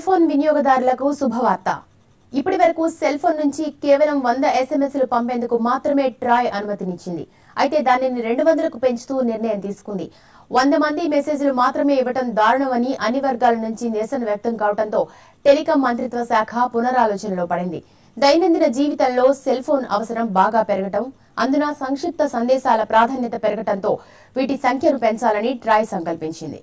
Cell phone వినియోగదారులకు శుభవార్త. ఇప్పటి వరకు సెల్ ఫోన్ నుంచి కేవలం వంద ఎస్ఎంఎస్లు పంపేందుకు మాత్రమే ట్రాయ్ అనుమతినిచ్చింది. అయితే దానిని రెండు వందలకు పెంచుతూ నిర్ణయం తీసుకుంది. వంద మంది మెసేజ్లు మాత్రమే ఇవ్వటం దారుణమని అన్ని వర్గాల నుంచి నిరసన వ్యక్తం కావడంతో టెలికాం మంత్రిత్వ శాఖ పునరాలోచనలో పడింది. దైనందిన జీవితంలో సెల్ ఫోన్ అవసరం బాగా పెరగటం అందున సంక్షిప్త సందేశాల ప్రాధాన్యత పెరగటంతో వీటి సంఖ్యను పెంచాలని ట్రాయ్ సంకల్పించింది.